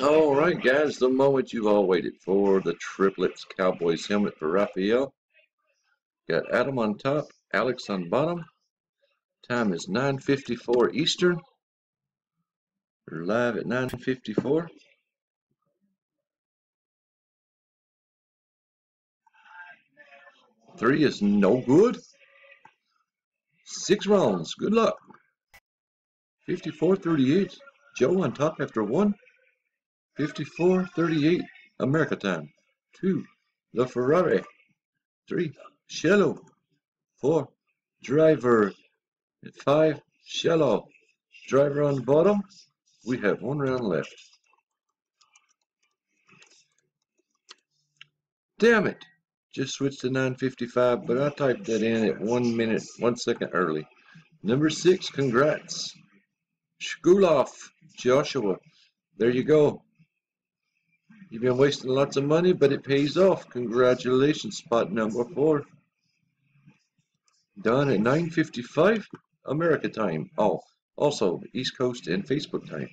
All right, guys, the moment you've all waited for the triplets Cowboys helmet for Rafael. Got Adam on top, Alex on bottom. Time is 9.54 Eastern. We're live at 9.54. Three is no good. Six rounds. Good luck. 54.38. Joe on top after one. 54.38. America time. Two. The Ferrari. Three. Shallow. Four. Driver. And Five. Shallow. Driver on the bottom. We have one round left. Damn it. Just switched to 955, but I typed that in at one minute, one second early. Number six, congrats. Shkuloff, Joshua. There you go. You've been wasting lots of money, but it pays off. Congratulations, spot number four. Done at 9.55 America time. Oh, also East Coast and Facebook time.